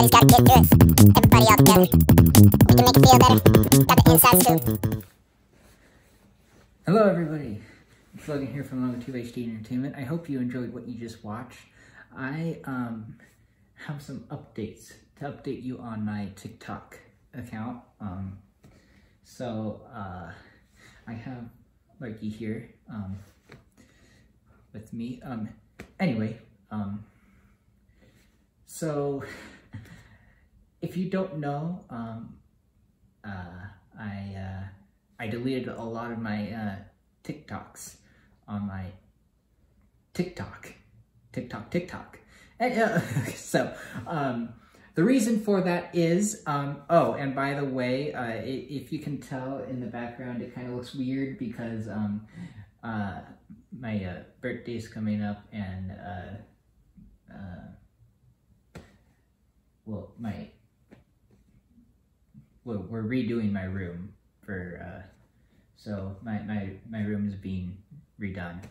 Hey, do it. Everybody out there. We can make it feel better. Got the inside scoop. Hello, everybody. It's Logan here from TubeHD Entertainment. I hope you enjoyed what you just watched. I um, have some updates to update you on my TikTok account. Um, so uh, I have Larky here um, with me. Um, anyway, um, so if you don't know, um, uh, I uh, I deleted a lot of my uh, TikToks on my TikTok, TikTok, TikTok. And, uh, so um, the reason for that is, um, oh, and by the way, uh, if you can tell in the background, it kind of looks weird because um, uh, my uh, birthday's coming up and well, my well, we're redoing my room for uh, so my, my my room is being redone.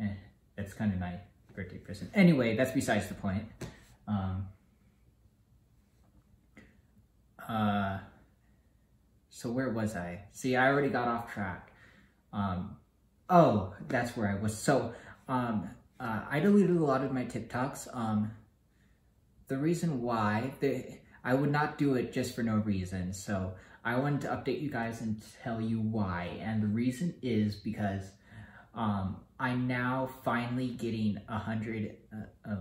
And eh, that's kind of my birthday present. Anyway that's besides the point. Um uh so where was i? See i already got off track. Um oh that's where i was. So um uh, i deleted a lot of my tiktoks. Um the reason why the I would not do it just for no reason. So I wanted to update you guys and tell you why. And the reason is because um, I'm now finally getting a hundred. Uh, uh,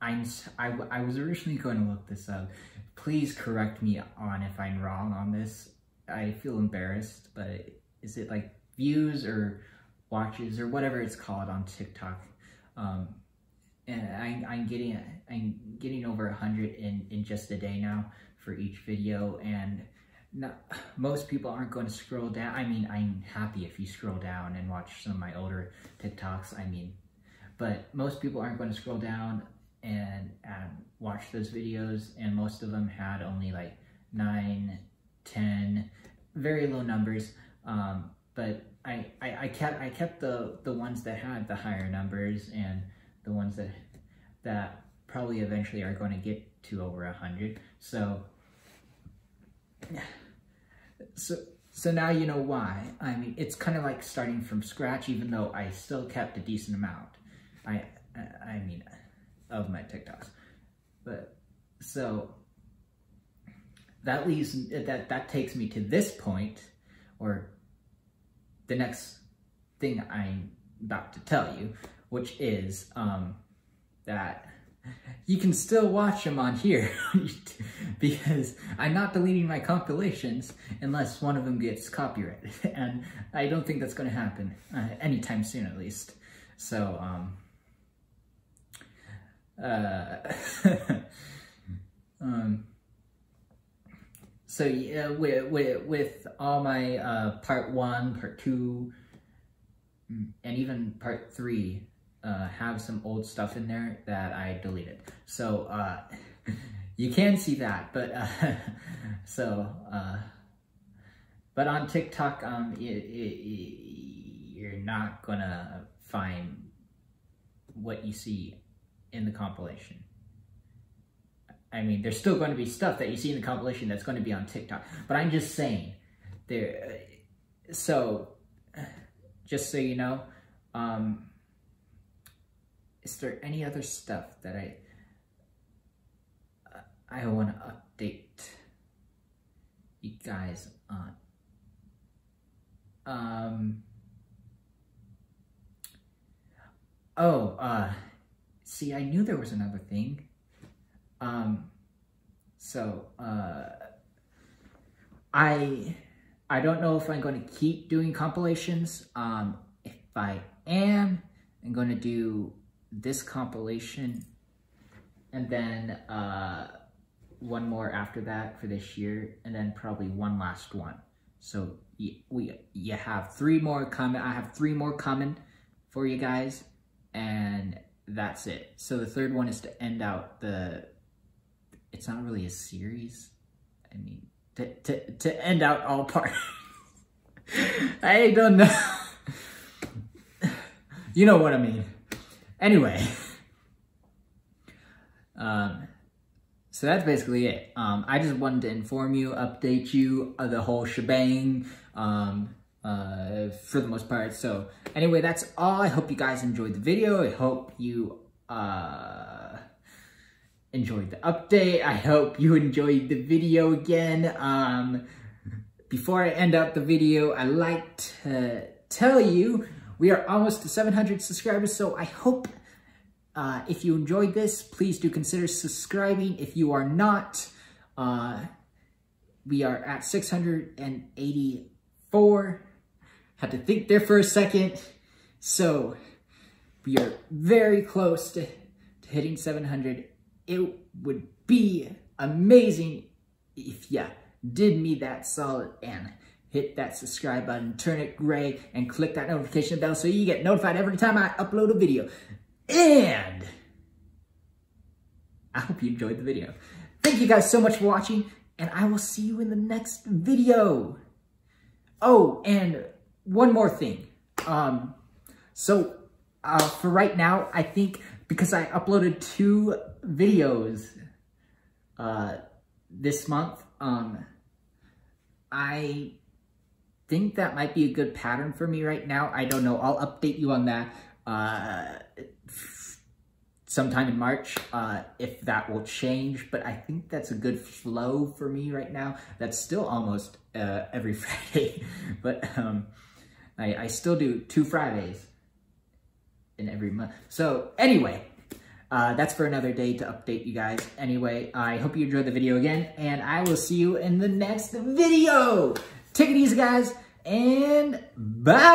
I'm I, I was originally going to look this up. Please correct me on if I'm wrong on this. I feel embarrassed, but is it like views or watches or whatever it's called on TikTok? Um, and I, I'm getting I'm getting over a hundred in in just a day now for each video, and not, most people aren't going to scroll down. I mean, I'm happy if you scroll down and watch some of my older TikToks. I mean, but most people aren't going to scroll down and watch those videos, and most of them had only like nine, ten, very low numbers. Um, but I, I, I kept I kept the the ones that had the higher numbers and the ones that that probably eventually are going to get to over a hundred. So, so, so now you know why. I mean, it's kind of like starting from scratch, even though I still kept a decent amount. I, I mean, of my TikToks, but so that leaves that that takes me to this point, or the next thing I'm about to tell you, which is um, that you can still watch them on here. Because I'm not deleting my compilations unless one of them gets copyrighted and I don't think that's going to happen uh, anytime soon at least. So um uh um so yeah with, with, with all my uh part one part two and even part three uh, have some old stuff in there that I deleted. So uh, you can see that, but uh, so uh, but on TikTok, um, you're not gonna find what you see in the compilation. I mean, there's still going to be stuff that you see in the compilation that's going to be on TikTok, but I'm just saying there. So just so you know, um, is there any other stuff that I I want to update you guys on? Um. Oh, uh, see, I knew there was another thing. Um, so, uh, I I don't know if I'm going to keep doing compilations. Um, if I am, I'm going to do this compilation and then uh, one more after that for this year, and then probably one last one. So we you have three more coming. I have three more coming for you guys, and that's it. So the third one is to end out the. It's not really a series. I mean, to, to, to end out all parts. I don't know. you know what I mean. Anyway. Um, so that's basically it. Um, I just wanted to inform you, update you, of the whole shebang, um, uh, for the most part. So anyway, that's all. I hope you guys enjoyed the video. I hope you, uh, enjoyed the update. I hope you enjoyed the video again. Um, before I end up the video, I like to tell you we are almost to 700 subscribers, so I hope uh, if you enjoyed this, please do consider subscribing. If you are not, uh, we are at 684. Had to think there for a second. So we are very close to, to hitting 700. It would be amazing if you did me that solid and hit that subscribe button, turn it gray, and click that notification bell so you get notified every time I upload a video. And I hope you enjoyed the video. Thank you guys so much for watching, and I will see you in the next video. Oh, and one more thing. Um, so uh, for right now, I think because I uploaded two videos uh, this month, um, I think that might be a good pattern for me right now. I don't know. I'll update you on that uh, sometime in March uh, if that will change. But I think that's a good flow for me right now. That's still almost uh, every Friday. but um, I, I still do two Fridays in every month. So anyway, uh, that's for another day to update you guys. Anyway, I hope you enjoyed the video again, and I will see you in the next video. Take it easy, guys, and bye.